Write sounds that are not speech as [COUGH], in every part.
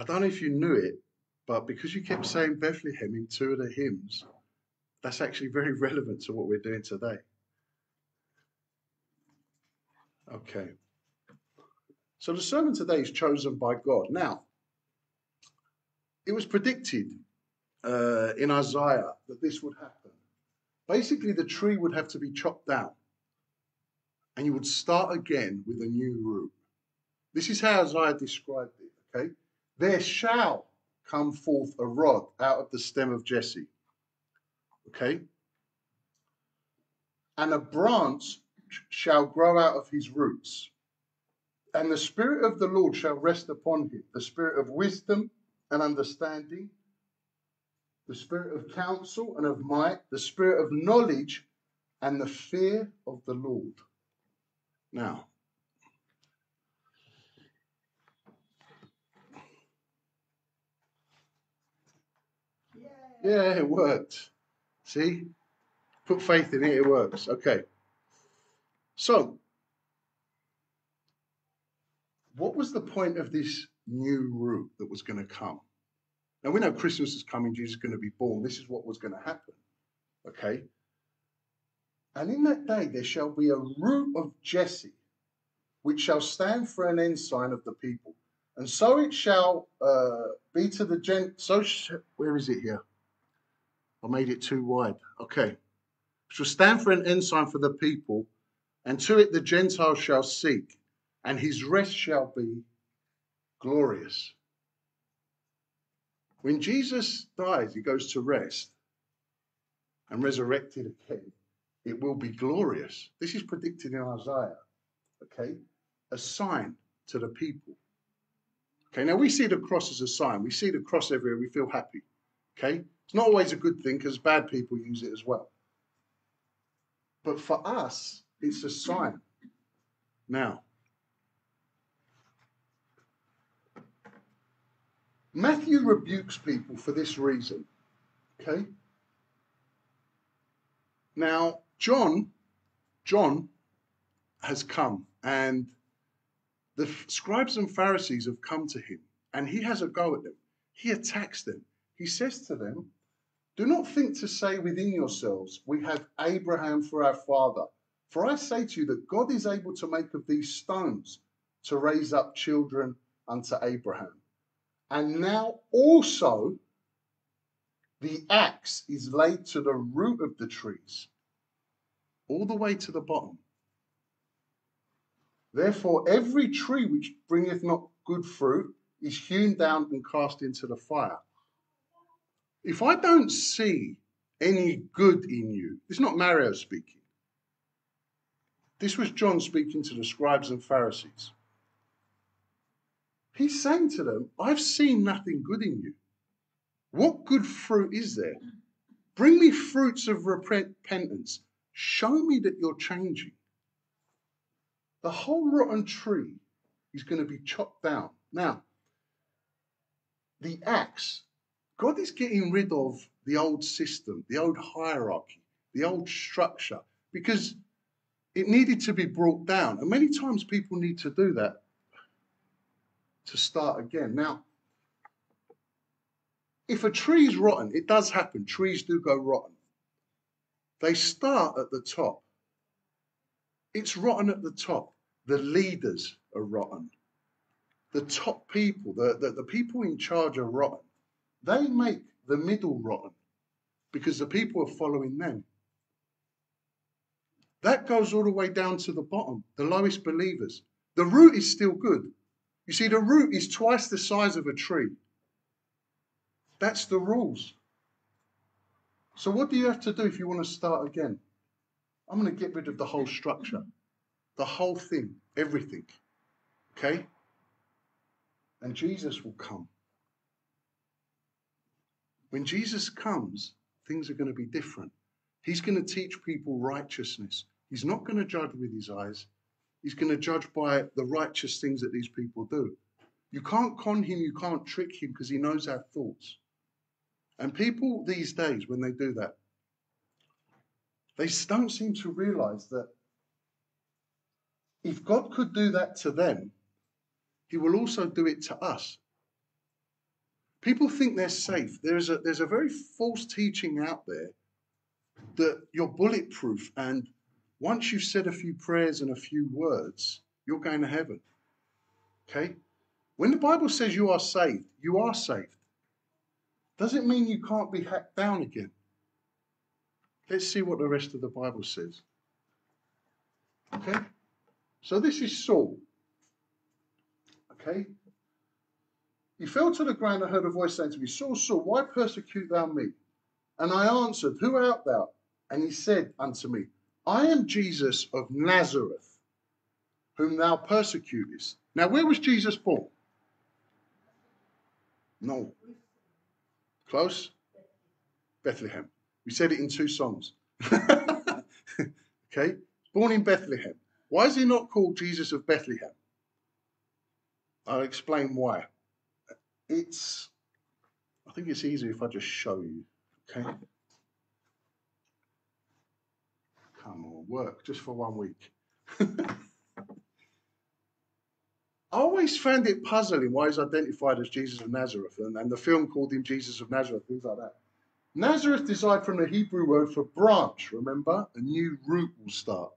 I don't know if you knew it, but because you kept saying Bethlehem in two of the hymns, that's actually very [LAUGHS] relevant to what we're doing today. Okay. So the sermon today is chosen by God. Now, it was predicted uh, in Isaiah that this would happen. Basically, the tree would have to be chopped down and you would start again with a new root. This is how Isaiah described it, okay? There shall come forth a rod out of the stem of Jesse, okay? And a branch shall grow out of his roots. And the Spirit of the Lord shall rest upon him the Spirit of wisdom and understanding, the Spirit of counsel and of might, the Spirit of knowledge and the fear of the Lord. Now, yeah, it worked. See? Put faith in it, it works. Okay. So, what was the point of this new root that was going to come? Now, we know Christmas is coming, Jesus is going to be born. This is what was going to happen. Okay. And in that day there shall be a root of Jesse, which shall stand for an ensign of the people. And so it shall uh, be to the gent. So sh- where is it here? I made it too wide. Okay. Shall stand for an ensign for the people, and to it the Gentiles shall seek, and his rest shall be glorious. When Jesus dies, he goes to rest and resurrected again. It will be glorious. This is predicted in Isaiah. Okay? A sign to the people. Okay, now we see the cross as a sign. We see the cross everywhere, we feel happy. Okay? It's not always a good thing because bad people use it as well. But for us, it's a sign. Now, Matthew rebukes people for this reason. Okay? Now, John, John has come and the scribes and Pharisees have come to him and he has a go at them. He attacks them. He says to them, Do not think to say within yourselves, We have Abraham for our father. For I say to you that God is able to make of these stones to raise up children unto Abraham. And now also the axe is laid to the root of the trees, all the way to the bottom. Therefore, every tree which bringeth not good fruit is hewn down and cast into the fire. If I don't see any good in you, it's not Mario speaking. This was John speaking to the scribes and Pharisees. He's saying to them, I've seen nothing good in you. What good fruit is there? Bring me fruits of repentance. Show me that you're changing. The whole rotten tree is going to be chopped down. Now, the axe, God is getting rid of the old system, the old hierarchy, the old structure, because it needed to be brought down. And many times people need to do that to start again. Now, if a tree is rotten, it does happen. Trees do go rotten. They start at the top. It's rotten at the top. The leaders are rotten. The top people, the, the, the people in charge are rotten. They make the middle rotten because the people are following them. That goes all the way down to the bottom, the lowest believers. The root is still good. You see, the root is twice the size of a tree. That's the rules. So, what do you have to do if you want to start again? I'm going to get rid of the whole structure, the whole thing, everything. Okay? And Jesus will come. When Jesus comes, things are going to be different. He's going to teach people righteousness. He's not going to judge with his eyes. He's going to judge by the righteous things that these people do. You can't con him, you can't trick him because he knows our thoughts. And people these days, when they do that, they don't seem to realize that if God could do that to them, he will also do it to us. People think they're safe. There's a there's a very false teaching out there that you're bulletproof and once you've said a few prayers and a few words, you're going to heaven. Okay? When the Bible says you are saved, you are saved. Doesn't mean you can't be hacked down again. Let's see what the rest of the Bible says. Okay? So this is Saul. Okay? He fell to the ground and heard a voice saying to me, Saul, Saul, why persecute thou me? And I answered, Who art thou? And he said unto me, I am Jesus of Nazareth, whom thou persecutest. Now, where was Jesus born? No. Close? Bethlehem. We said it in two songs. [LAUGHS] okay? Born in Bethlehem. Why is he not called Jesus of Bethlehem? I'll explain why. It's, I think it's easier if I just show you. Okay? Come on, work just for one week. [LAUGHS] I always found it puzzling why he's identified as Jesus of Nazareth, and, and the film called him Jesus of Nazareth, things like that. Nazareth derived from the Hebrew word for branch, remember? A new root will start.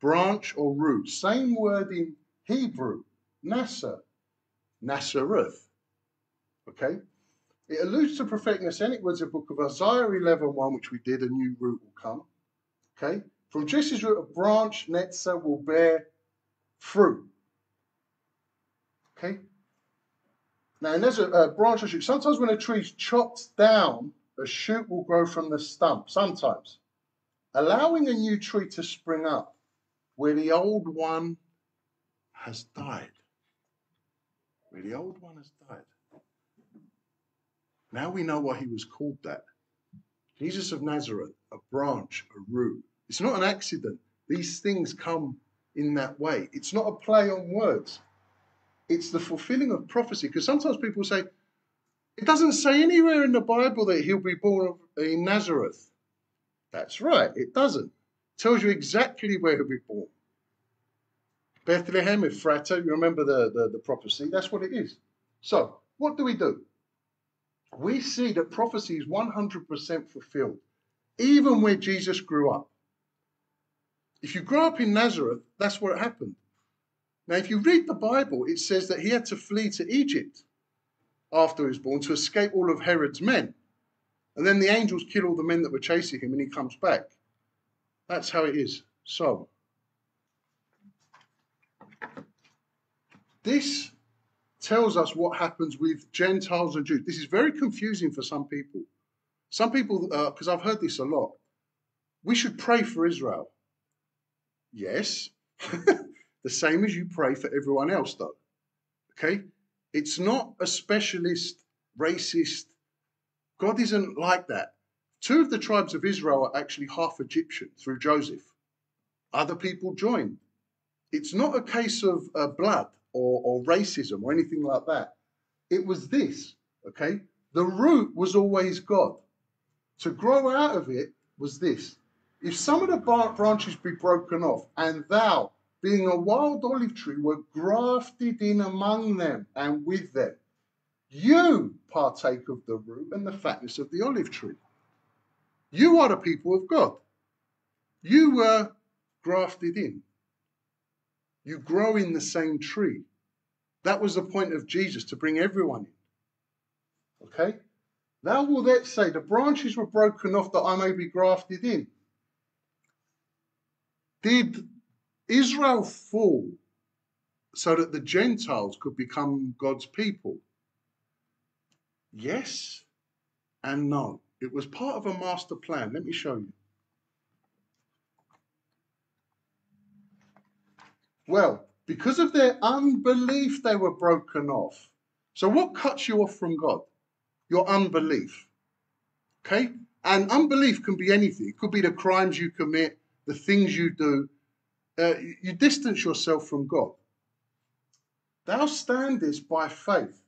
Branch or root. Same word in Hebrew. Nasser. Nazareth. Okay? It alludes to words in the book of Isaiah 11 1, which we did, a new root will come. Okay? From Jesse's root, a branch, Netzer, will bear fruit. Okay? Now, and there's a, a branch or shoot. Sometimes when a tree's chopped down, a shoot will grow from the stump. Sometimes. Allowing a new tree to spring up where the old one has died. Where the old one has died. Now we know why he was called that. Jesus of Nazareth, a branch, a root. It's not an accident. These things come in that way. It's not a play on words. It's the fulfilling of prophecy. Because sometimes people say, it doesn't say anywhere in the Bible that he'll be born in Nazareth. That's right, it doesn't. It tells you exactly where he'll be born. Bethlehem, Ephrata, you remember the, the, the prophecy? That's what it is. So, what do we do? We see that prophecy is 100% fulfilled, even where Jesus grew up. If you grow up in Nazareth, that's where it happened. Now, if you read the Bible, it says that he had to flee to Egypt after he was born to escape all of Herod's men. And then the angels kill all the men that were chasing him and he comes back. That's how it is. So, this tells us what happens with Gentiles and Jews. This is very confusing for some people. Some people, because uh, I've heard this a lot, we should pray for Israel. Yes, [LAUGHS] the same as you pray for everyone else, though. Okay? It's not a specialist, racist. God isn't like that. Two of the tribes of Israel are actually half Egyptian through Joseph. Other people joined. It's not a case of uh, blood or, or racism or anything like that. It was this, okay? The root was always God. To grow out of it was this. If some of the branches be broken off, and thou, being a wild olive tree, were grafted in among them and with them. You partake of the root and the fatness of the olive tree. You are the people of God. You were grafted in. You grow in the same tree. That was the point of Jesus to bring everyone in. Okay? Thou will that say, The branches were broken off that I may be grafted in. Did Israel fall so that the Gentiles could become God's people? Yes and no. It was part of a master plan. Let me show you. Well, because of their unbelief, they were broken off. So, what cuts you off from God? Your unbelief. Okay? And unbelief can be anything. It could be the crimes you commit, the things you do, uh, you distance yourself from God. Thou standest by faith.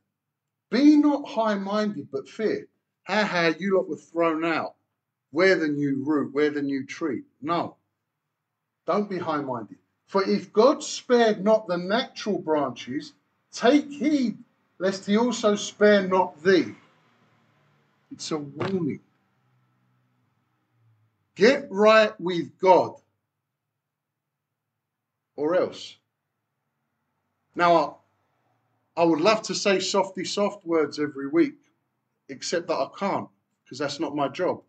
Be not high minded, but fear. Ha ha, you lot were thrown out. We're the new root, we're the new tree. No. Don't be high minded. For if God spared not the natural branches, take heed lest he also spare not thee. It's a warning. Get right with God, or else. Now, I would love to say softy soft words every week, except that I can't, because that's not my job.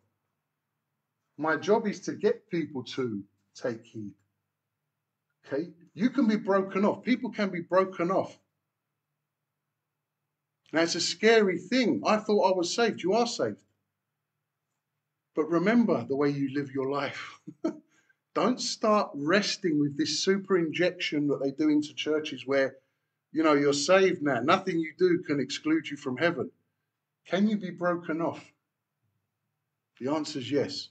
My job is to get people to take heed. Okay? You can be broken off. People can be broken off. Now, it's a scary thing. I thought I was saved. You are saved. But remember the way you live your life. [LAUGHS] Don't start resting with this super injection that they do into churches where, you know, you're saved now. Nothing you do can exclude you from heaven. Can you be broken off? The answer is yes.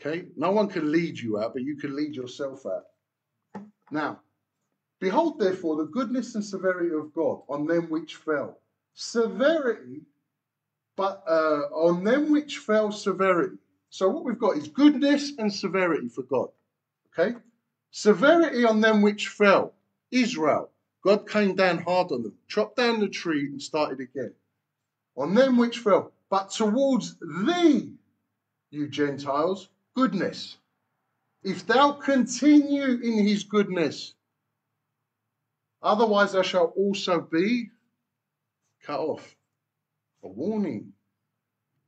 Okay? No one can lead you out, but you can lead yourself out. Now, behold, therefore, the goodness and severity of God on them which fell. Severity, but uh, on them which fell, severity. So, what we've got is goodness and severity for God. Okay? Severity on them which fell. Israel. God came down hard on them, chopped down the tree, and started again. On them which fell. But towards thee, you Gentiles, goodness. If thou continue in his goodness, otherwise thou shalt also be cut off. A warning.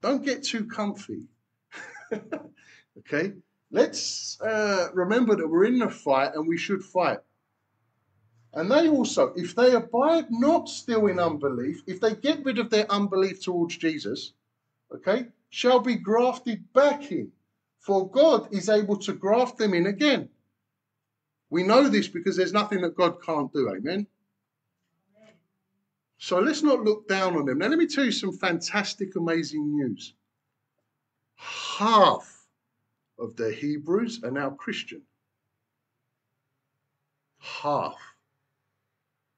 Don't get too comfy. [LAUGHS] okay? Let's uh, remember that we're in a fight and we should fight. And they also, if they abide not still in unbelief, if they get rid of their unbelief towards Jesus, okay, shall be grafted back in for God is able to graft them in again. We know this because there's nothing that God can't do. Amen. So let's not look down on them. Now, let me tell you some fantastic, amazing news. Half of the Hebrews are now Christian. Half.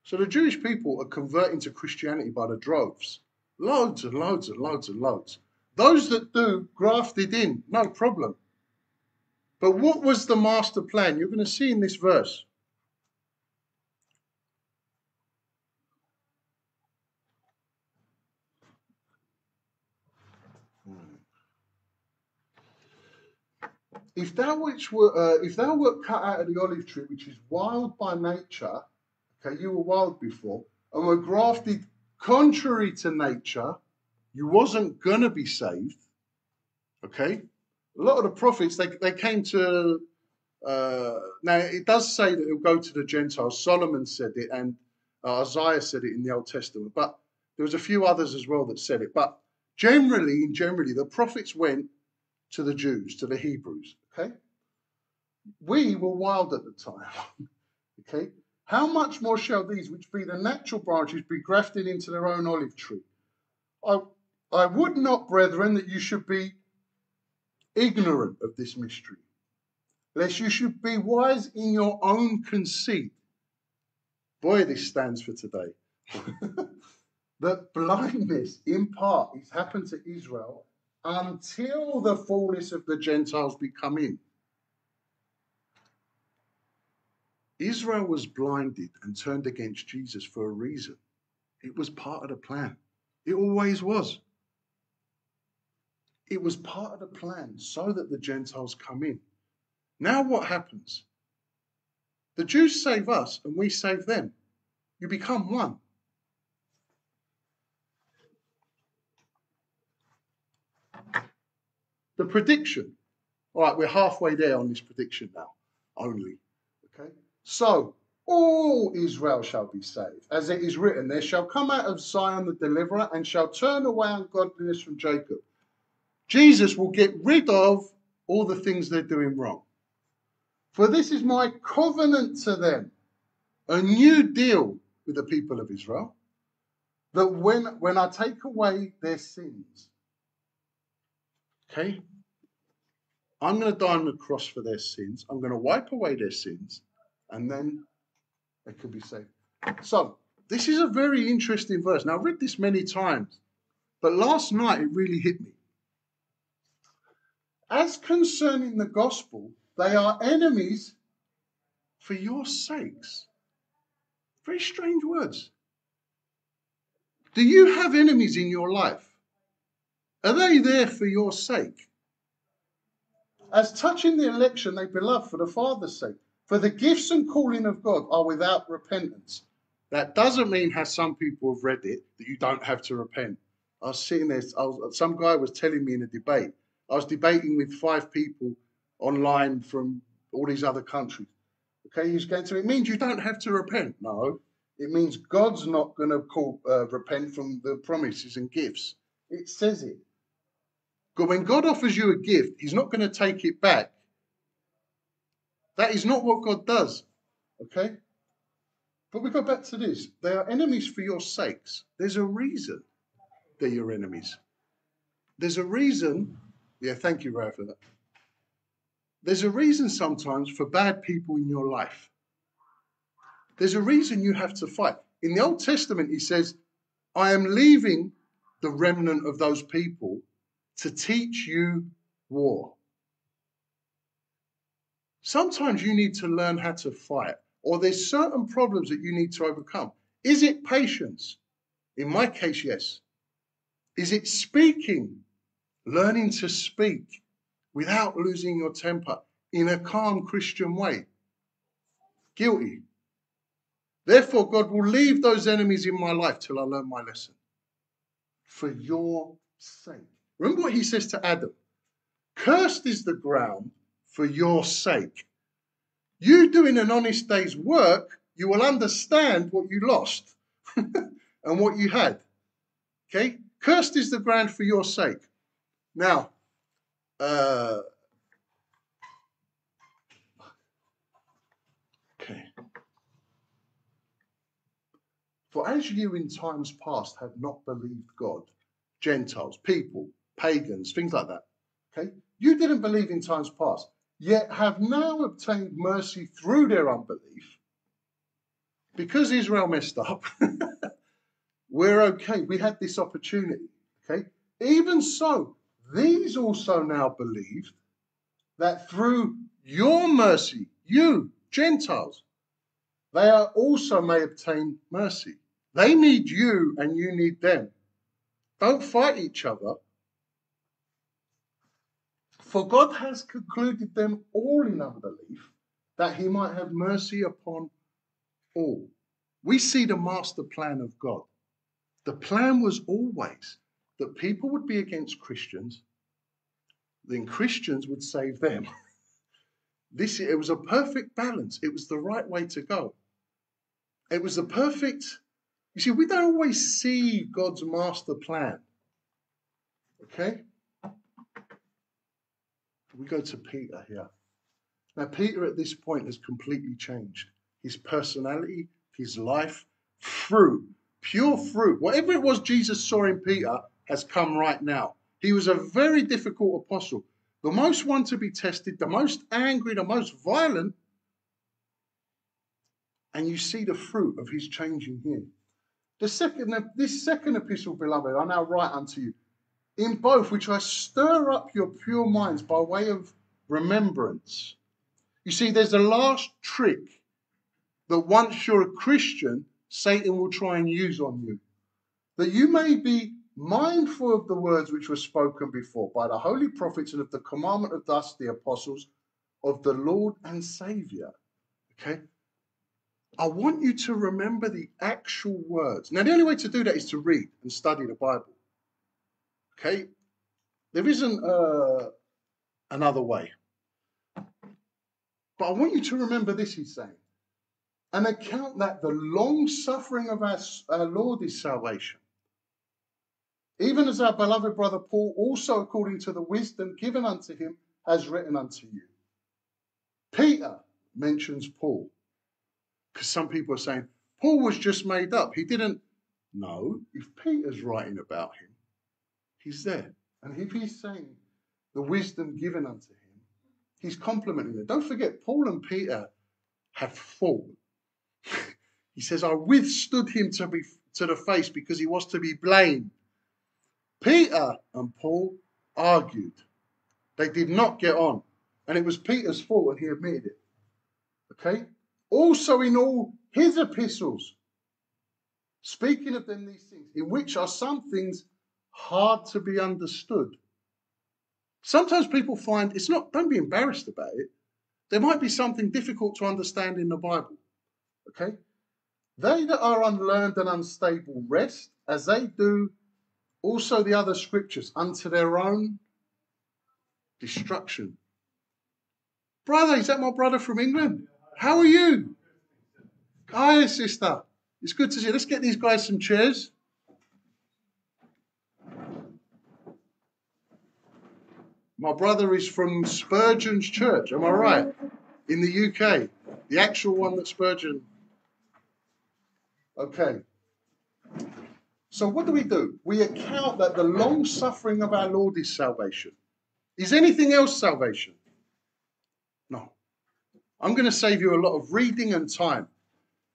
So the Jewish people are converting to Christianity by the droves. Loads and loads and loads and loads. Those that do grafted in, no problem. But what was the master plan? You're going to see in this verse. If thou which were, uh, if thou wert cut out of the olive tree, which is wild by nature, okay, you were wild before, and were grafted contrary to nature, you wasn't gonna be saved. Okay? A lot of the prophets they, they came to uh, now it does say that it'll go to the Gentiles. Solomon said it and uh, Isaiah said it in the Old Testament, but there was a few others as well that said it. But generally, generally, the prophets went to the Jews, to the Hebrews. Okay, we were wild at the time. [LAUGHS] okay, how much more shall these, which be the natural branches, be grafted into their own olive tree? I I would not, brethren, that you should be ignorant of this mystery, lest you should be wise in your own conceit. Boy, this stands for today. [LAUGHS] that blindness, in part, has happened to Israel until the fullness of the Gentiles be come in. Israel was blinded and turned against Jesus for a reason. It was part of the plan. It always was. It was part of the plan so that the Gentiles come in. Now, what happens? The Jews save us and we save them. You become one. The prediction. All right, we're halfway there on this prediction now, only. Okay? So, all Israel shall be saved. As it is written, there shall come out of Zion the deliverer and shall turn away ungodliness from Jacob. Jesus will get rid of all the things they're doing wrong. For this is my covenant to them, a new deal with the people of Israel, that when, when I take away their sins, okay, I'm going to die on the cross for their sins, I'm going to wipe away their sins, and then they could be saved. So, this is a very interesting verse. Now, I've read this many times, but last night it really hit me. As concerning the gospel, they are enemies for your sakes. Very strange words. Do you have enemies in your life? Are they there for your sake? As touching the election, they beloved for the Father's sake. For the gifts and calling of God are without repentance. That doesn't mean, as some people have read it, that you don't have to repent. I was sitting there, was, some guy was telling me in a debate. I was debating with five people online from all these other countries. Okay, he's going to, it means you don't have to repent. No, it means God's not going to call, uh, repent from the promises and gifts. It says it. But when God offers you a gift, He's not going to take it back. That is not what God does. Okay? But we go back to this. They are enemies for your sakes. There's a reason they're your enemies. There's a reason. Yeah, thank you, Ray, for that. There's a reason sometimes for bad people in your life. There's a reason you have to fight. In the Old Testament, he says, I am leaving the remnant of those people to teach you war. Sometimes you need to learn how to fight, or there's certain problems that you need to overcome. Is it patience? In my case, yes. Is it speaking? Learning to speak without losing your temper in a calm Christian way. Guilty. Therefore, God will leave those enemies in my life till I learn my lesson. For your sake. Remember what he says to Adam Cursed is the ground for your sake. You doing an honest day's work, you will understand what you lost [LAUGHS] and what you had. Okay? Cursed is the ground for your sake. Now, uh, okay. For as you in times past have not believed God, Gentiles, people, pagans, things like that, okay? You didn't believe in times past, yet have now obtained mercy through their unbelief. Because Israel messed up, [LAUGHS] we're okay. We had this opportunity, okay? Even so, these also now believe that through your mercy, you, Gentiles, they are also may obtain mercy. They need you and you need them. Don't fight each other, for God has concluded them all in unbelief, that he might have mercy upon all. We see the master plan of God. The plan was always that people would be against Christians, then Christians would save them. [LAUGHS] this it was a perfect balance. It was the right way to go. It was the perfect. You see, we don't always see God's master plan. Okay? We go to Peter here. Now, Peter at this point has completely changed. His personality, his life, fruit, pure fruit, whatever it was Jesus saw in Peter has come right now. He was a very difficult apostle, the most one to be tested, the most angry, the most violent. And you see the fruit of his changing here. The second, this second epistle, beloved, I now write unto you in both which I stir up your pure minds by way of remembrance. You see, there's a last trick that once you're a Christian, Satan will try and use on you. That you may be mindful of the words which were spoken before by the holy prophets and of the commandment of us, the apostles, of the Lord and Savior. Okay? I want you to remember the actual words. Now, the only way to do that is to read and study the Bible. Okay? There isn't uh, another way. But I want you to remember this, he's saying. And account that the long suffering of our, our Lord is salvation. Even as our beloved brother Paul, also according to the wisdom given unto him, has written unto you. Peter mentions Paul. Because some people are saying, Paul was just made up. He didn't. No, if Peter's writing about him, He's there. And if he's saying the wisdom given unto him, he's complimenting it. Don't forget, Paul and Peter have fallen. [LAUGHS] he says, I withstood him to be to the face because he was to be blamed. Peter and Paul argued. They did not get on. And it was Peter's fault, and he admitted it. Okay? Also, in all his epistles, speaking of them these things, in which are some things hard to be understood. Sometimes people find it's not, don't be embarrassed about it. There might be something difficult to understand in the Bible. Okay? They that are unlearned and unstable wrest, as they do also the other scriptures, unto their own destruction. Brother, is that my brother from England? How are you? Hi, sister. It's good to see you. Let's get these guys some chairs. My brother is from Spurgeon's Church, am I right? In the UK. The actual one that Spurgeon. Okay. So what do we do? We account that the long suffering of our Lord is salvation. Is anything else salvation? No. I'm going to save you a lot of reading and time.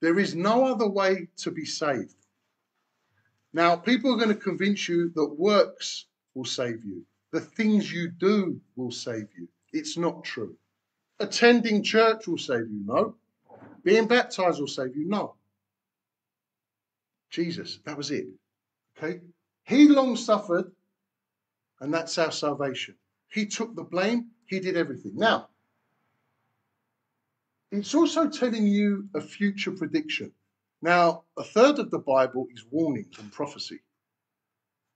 There is no other way to be saved. Now, people are going to convince you that works will save you, the things you do will save you. It's not true. Attending church will save you, no. Being baptized will save you, no. Jesus, that was it. Okay? He long suffered, and that's our salvation. He took the blame, he did everything. Now, it's also telling you a future prediction. Now, a third of the Bible is warnings and prophecy.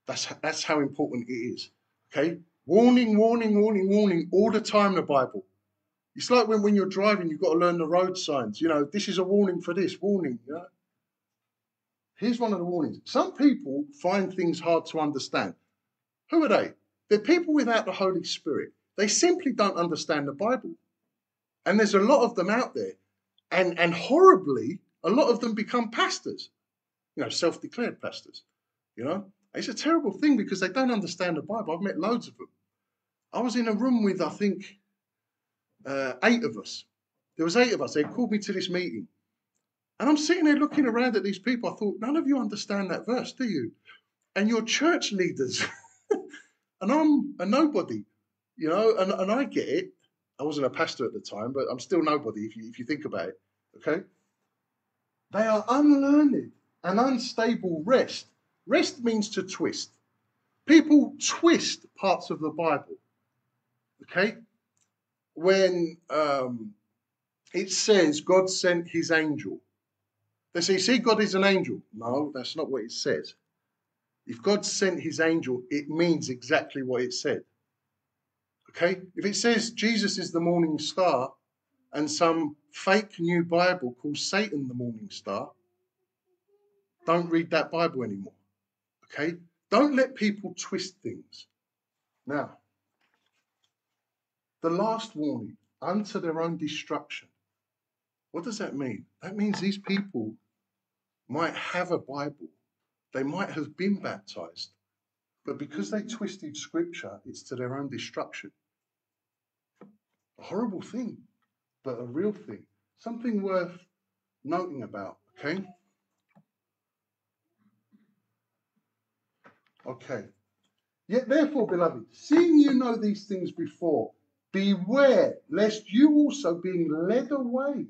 That's, that's how important it is. Okay? Warning, warning, warning, warning all the time, the Bible. It's like when, when you're driving, you've got to learn the road signs. You know, this is a warning for this, warning. You know? Here's one of the warnings. Some people find things hard to understand. Who are they? They're people without the Holy Spirit. They simply don't understand the Bible. And there's a lot of them out there. And, and horribly, a lot of them become pastors, you know, self declared pastors. You know, it's a terrible thing because they don't understand the Bible. I've met loads of them. I was in a room with, I think, uh, eight of us. There was eight of us. They called me to this meeting. And I'm sitting there looking around at these people. I thought, none of you understand that verse, do you? And you're church leaders. [LAUGHS] and I'm a nobody, you know, and, and I get it. I wasn't a pastor at the time, but I'm still nobody if you, if you think about it. Okay? They are unlearned and unstable wrest. Wrest means to twist. People twist parts of the Bible. Okay? When um, it says God sent his angel, they say, see, God is an angel. No, that's not what it says. If God sent his angel, it means exactly what it said. Okay? If it says Jesus is the morning star and some fake new Bible calls Satan the morning star, don't read that Bible anymore. Okay? Don't let people twist things. Now, the last warning unto their own destruction. What does that mean? That means these people might have a Bible, they might have been baptized, but because they twisted scripture, it's to their own destruction. A horrible thing, but a real thing. Something worth noting about, okay? Okay. Yet therefore, beloved, seeing you know these things before, beware lest you also being led away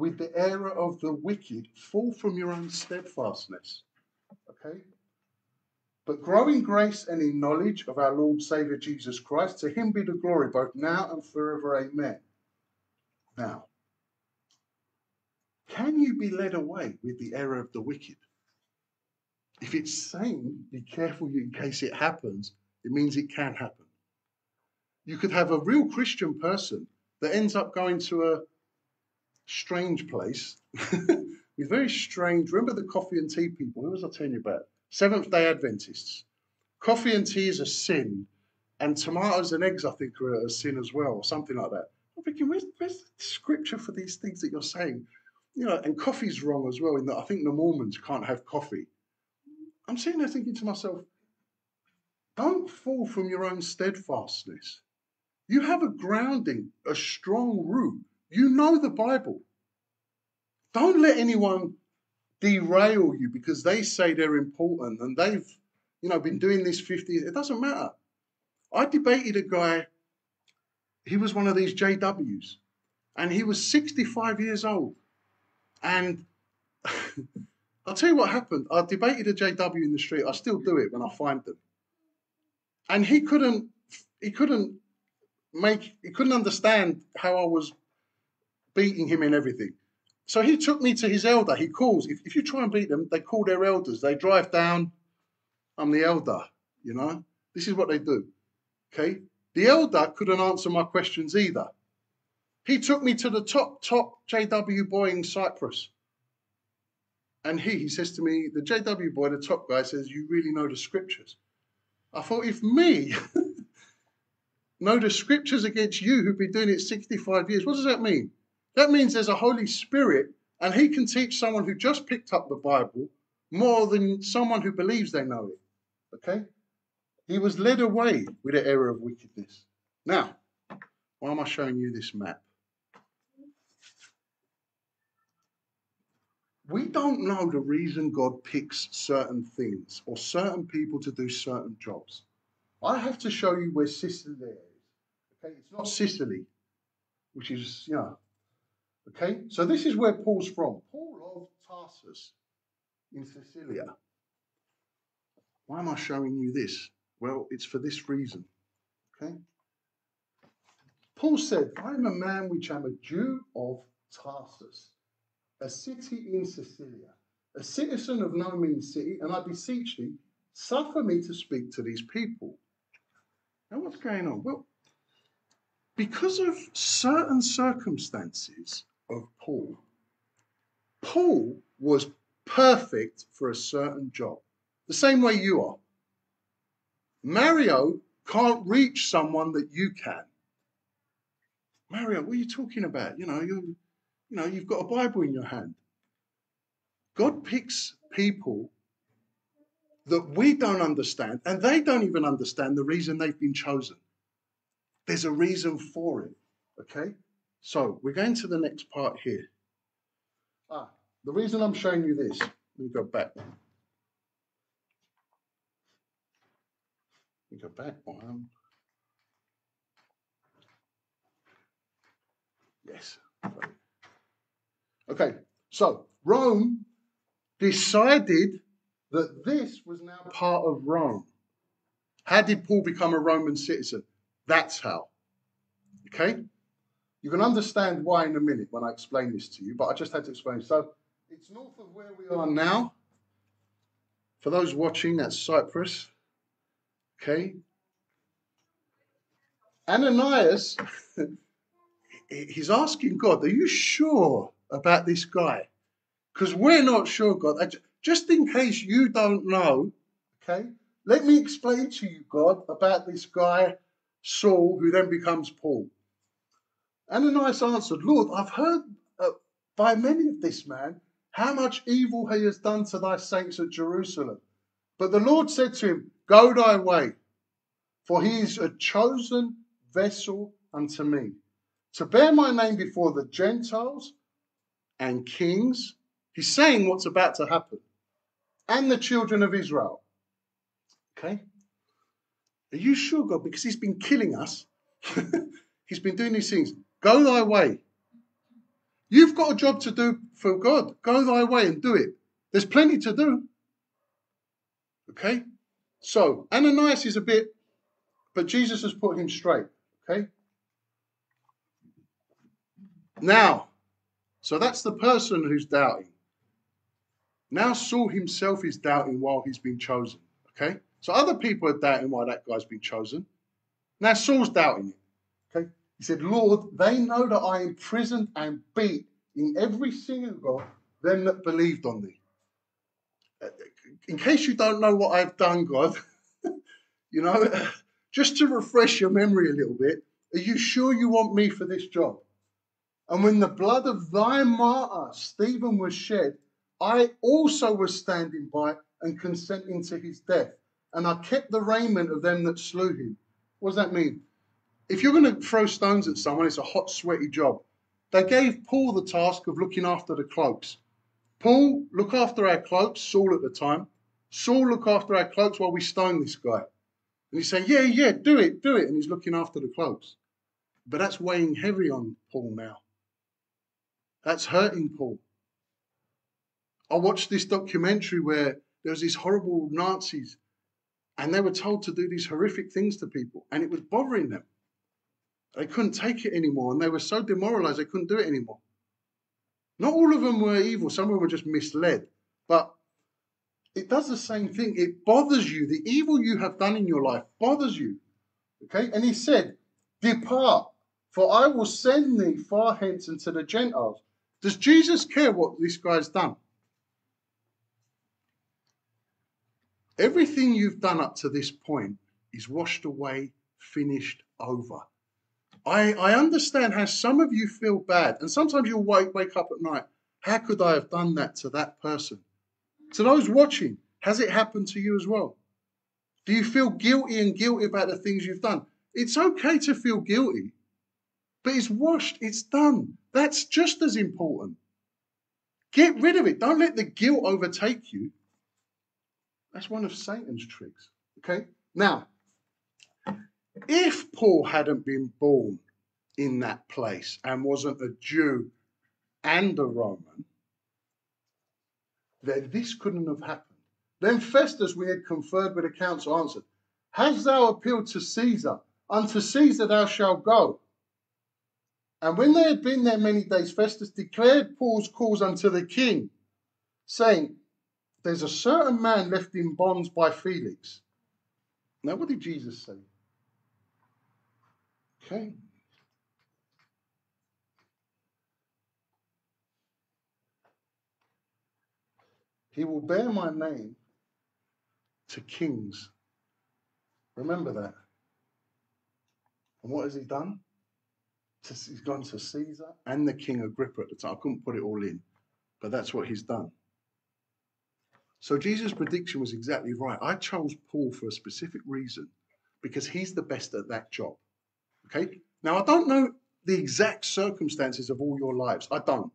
with the error of the wicked fall from your own steadfastness. Okay? But grow in grace and in knowledge of our Lord Savior Jesus Christ. To him be the glory both now and forever. Amen. Now, can you be led away with the error of the wicked? If it's saying be careful in case it happens, it means it can happen. You could have a real Christian person that ends up going to a strange place [LAUGHS] with very strange. Remember the coffee and tea people? Who was I telling you about? Seventh day Adventists. Coffee and tea is a sin, and tomatoes and eggs, I think, are a sin as well, or something like that. I'm thinking, where's, where's the scripture for these things that you're saying? You know, and coffee's wrong as well, in that I think the Mormons can't have coffee. I'm sitting there thinking to myself, don't fall from your own steadfastness. You have a grounding, a strong root. You know the Bible. Don't let anyone derail you because they say they're important and they've, you know, been doing this 50 years. It doesn't matter. I debated a guy, he was one of these JWs, and he was 65 years old. And [LAUGHS] I'll tell you what happened. I debated a JW in the street. I still do it when I find them. And he couldn't, he couldn't make, he couldn't understand how I was beating him in everything. So he took me to his elder. He calls. If, if you try and beat them, they call their elders. They drive down. I'm the elder, you know. This is what they do. Okay. The elder couldn't answer my questions either. He took me to the top, top JW boy in Cyprus. And he, he says to me, the JW boy, the top guy, says, You really know the scriptures. I thought, if me [LAUGHS] know the scriptures against you who've been doing it 65 years, what does that mean? That means there's a Holy Spirit, and He can teach someone who just picked up the Bible more than someone who believes they know it. Okay? He was led away with the error of wickedness. Now, why am I showing you this map? We don't know the reason God picks certain things or certain people to do certain jobs. I have to show you where Cilicia is. Okay, it's not Sicily, which is, you know, Okay, so this is where Paul's from. Paul of Tarsus in Cilicia. Why am I showing you this? Well, it's for this reason. Okay. Paul said, I am a man which am a Jew of Tarsus, a city in Cilicia, a citizen of no mean city, and I beseech thee, suffer me to speak to these people. Now, what's going on? Well, because of certain circumstances, of Paul. Paul was perfect for a certain job, the same way you are. Mario can't reach someone that you can. Mario, what are you talking about? You know, you you know, you've got a Bible in your hand. God picks people that we don't understand, and they don't even understand the reason they've been chosen. There's a reason for it. Okay? So we're going to the next part here. Ah, the reason I'm showing you this, let me go back. Let me go back one. Yes. Okay, so Rome decided that this was now part of Rome. How did Paul become a Roman citizen? That's how. Okay? You can understand why in a minute when I explain this to you, but I just had to explain. So it's north of where we are now. For those watching, that's Cyprus. Okay. Ananias, [LAUGHS] he's asking God, Are you sure about this guy? Because we're not sure, God. Just in case you don't know, okay, let me explain to you, God, about this guy, Saul, who then becomes Paul. Ananias answered, Lord, I've heard uh, by many of this man how much evil he has done to thy saints at Jerusalem. But the Lord said to him, Go thy way, for he is a chosen vessel unto me, to bear my name before the Gentiles and kings. He's saying what's about to happen, and the children of Israel. Okay? Are you sure, God? Because he's been killing us. [LAUGHS] he's been doing these things. Go thy way. You've got a job to do for God. Go thy way and do it. There's plenty to do. Okay? So, Ananias is a bit, but Jesus has put him straight. Okay? Now, so that's the person who's doubting. Now, Saul himself is doubting while he's been chosen. Okay? So, other people are doubting why that guy's been chosen. Now, Saul's doubting it. He said, Lord, they know that I imprisoned and beat in every synagogue them that believed on thee. In case you don't know what I've done, God, [LAUGHS] you know, [LAUGHS] just to refresh your memory a little bit, are you sure you want me for this job? And when the blood of thy martyr Stephen was shed, I also was standing by and consenting to his death. And I kept the raiment of them that slew him. What does that mean? If you're going to throw stones at someone, it's a hot, sweaty job. They gave Paul the task of looking after the cloaks. Paul, look after our cloaks, Saul at the time. Saul, look after our cloaks while we stone this guy. And he's saying, Yeah, yeah, do it, do it. And he's looking after the cloaks. But that's weighing heavy on Paul now. That's hurting Paul. I watched this documentary where there was these horrible Nazis and they were told to do these horrific things to people and it was bothering them. They couldn't take it anymore and they were so demoralized they couldn't do it anymore. Not all of them were evil, some of them were just misled. But it does the same thing. It bothers you. The evil you have done in your life bothers you. Okay? And he said, Depart, for I will send thee far hence into the Gentiles. Does Jesus care what this guy's done? Everything you've done up to this point is washed away, finished, over. I, I understand how some of you feel bad, and sometimes you'll wake, wake up at night. How could I have done that to that person? To those watching, has it happened to you as well? Do you feel guilty and guilty about the things you've done? It's okay to feel guilty, but it's washed, it's done. That's just as important. Get rid of it. Don't let the guilt overtake you. That's one of Satan's tricks. Okay? Now, if Paul hadn't been born in that place and wasn't a Jew and a Roman, then this couldn't have happened. Then Festus, we had conferred with the council, answered, Hast thou appealed to Caesar? Unto Caesar thou shalt go. And when they had been there many days, Festus declared Paul's cause unto the king, saying, There's a certain man left in bonds by Felix. Now, what did Jesus say? Okay. He will bear my name to kings. Remember that. And what has he done? He's gone to Caesar and the King Agrippa at the time. I couldn't put it all in, but that's what he's done. So Jesus' prediction was exactly right. I chose Paul for a specific reason because he's the best at that job. Okay? Now, I don't know the exact circumstances of all your lives. I don't.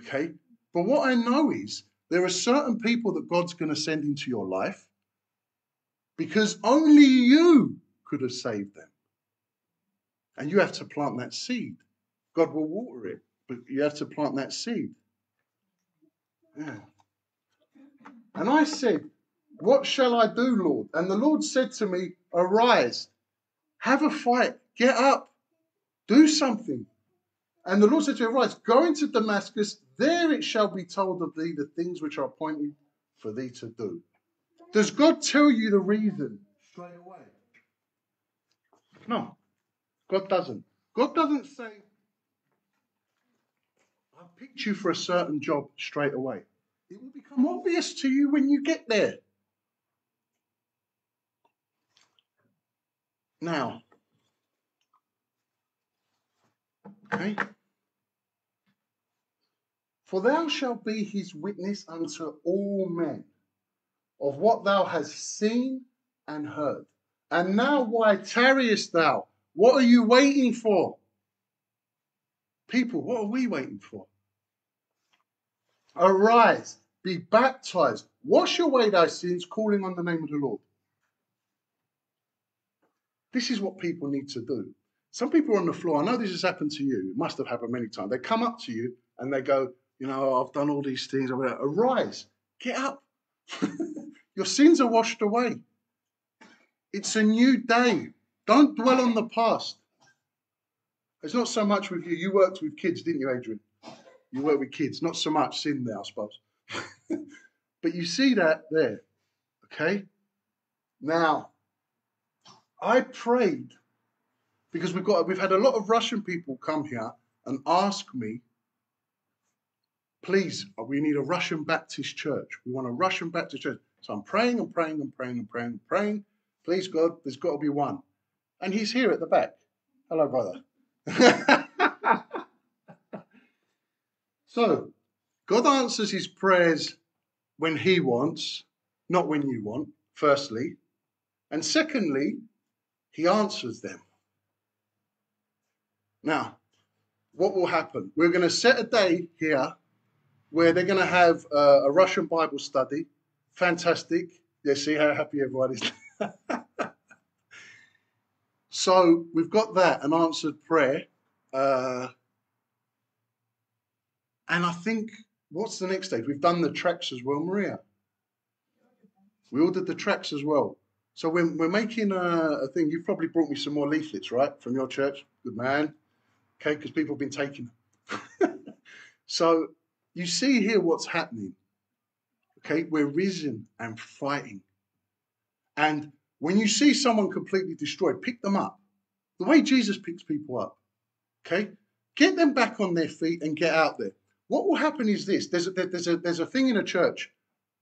Okay? But what I know is there are certain people that God's going to send into your life because only you could have saved them. And you have to plant that seed. God will water it, but you have to plant that seed. Yeah. And I said, What shall I do, Lord? And the Lord said to me, Arise, have a fight, get up, do something. And the Lord said to me, Arise, go into Damascus, there it shall be told of thee the things which are appointed for thee to do. Does God tell you the reason straight away? No. God doesn't. God doesn't say, I picked you for a certain job straight away. It will become obvious to you when you get there. Now, okay. For thou shalt be his witness unto all men of what thou hast seen and heard. And now, why tarriest thou? What are you waiting for? People, what are we waiting for? Arise, be baptized, wash away thy sins, calling on the name of the Lord. This is what people need to do. Some people are on the floor. I know this has happened to you. It must have happened many times. They come up to you and they go, You know, I've done all these things. I Arise, get up. [LAUGHS] Your sins are washed away. It's a new day. Don't dwell on the past. It's not so much with you. You worked with kids, didn't you, Adrian? You work with kids. Not so much sin there, I suppose. [LAUGHS] but you see that there. Okay? Now, I prayed because we've got we've had a lot of Russian people come here and ask me, please, uh, we need a Russian Baptist church. We want a Russian Baptist church. So I'm praying and praying and praying and praying and praying. Please, God, there's got to be one. And he's here at the back. Hello, brother. [LAUGHS] so, God answers his prayers when he wants, not when you want, firstly. And secondly, he answers them. Now, what will happen? We're going to set a day here where they're going to have a Russian Bible study. Fantastic. Yeah, see how happy everyone is. [LAUGHS] So we've got that, an answered prayer. Uh, and I think what's the next stage? We've done the tracks as well, Maria. We ordered the tracks as well. So we're, we're making a, a thing. You've probably brought me some more leaflets, right, from your church. Good man. Okay, because people have been taking them. [LAUGHS] so you see here what's happening. Okay, we're risen and fighting. And when you see someone completely destroyed, pick them up. The way Jesus picks people up. Okay, get them back on their feet and get out there. What will happen is this: there's a, there's a there's a thing in a church,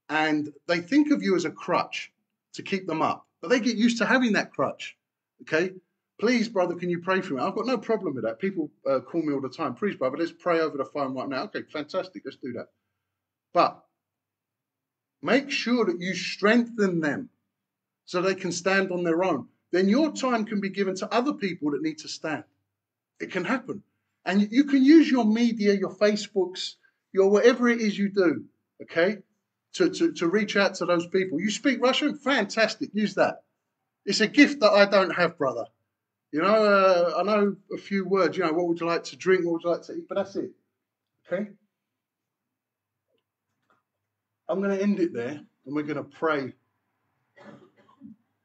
and they think of you as a crutch to keep them up, but they get used to having that crutch. Okay, please, brother, can you pray for me? I've got no problem with that. People uh, call me all the time. Please, brother, let's pray over the phone right now. Okay, fantastic. Let's do that. But make sure that you strengthen them so they can stand on their own. Then your time can be given to other people that need to stand. It can happen. And you can use your media, your Facebooks, your whatever it is you do, okay, to, to, to reach out to those people. You speak Russian? Fantastic. Use that. It's a gift that I don't have, brother. You know, uh, I know a few words. You know, what would you like to drink? What would you like to eat? But that's it. Okay? I'm going to end it there and we're going to pray.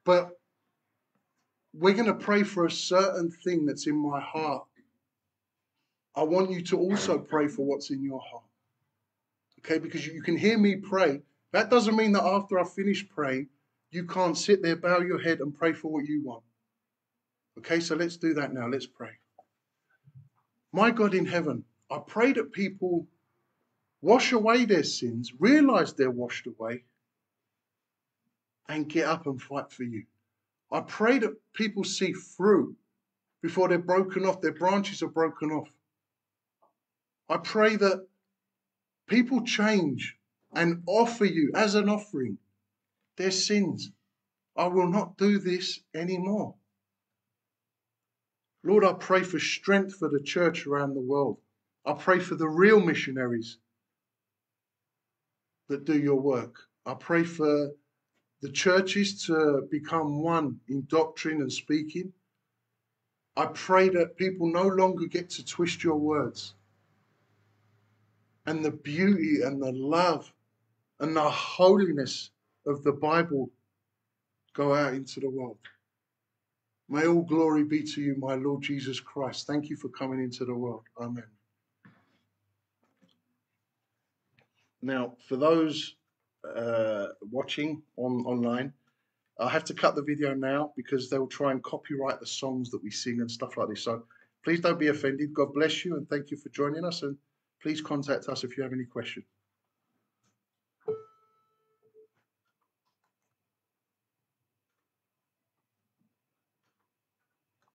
But we're going to pray for a certain thing that's in my heart I want you to also pray for what's in your heart. Okay, because you can hear me pray. That doesn't mean that after I finish praying, you can't sit there, bow your head, and pray for what you want. Okay, so let's do that now. Let's pray. My God in heaven, I pray that people wash away their sins, realize they're washed away, and get up and fight for you. I pray that people see through before they're broken off, their branches are broken off. I pray that people change and offer you as an offering their sins. I will not do this anymore. Lord, I pray for strength for the church around the world. I pray for the real missionaries that do your work. I pray for the churches to become one in doctrine and speaking. I pray that people no longer get to twist your words and the beauty and the love and the holiness of the Bible go out into the world. May all glory be to you, my Lord Jesus Christ. Thank you for coming into the world. Amen. Now, for those uh, watching on online, I have to cut the video now because they'll try and copyright the songs that we sing and stuff like this. So please don't be offended. God bless you and thank you for joining us. And Please contact us if you have any questions.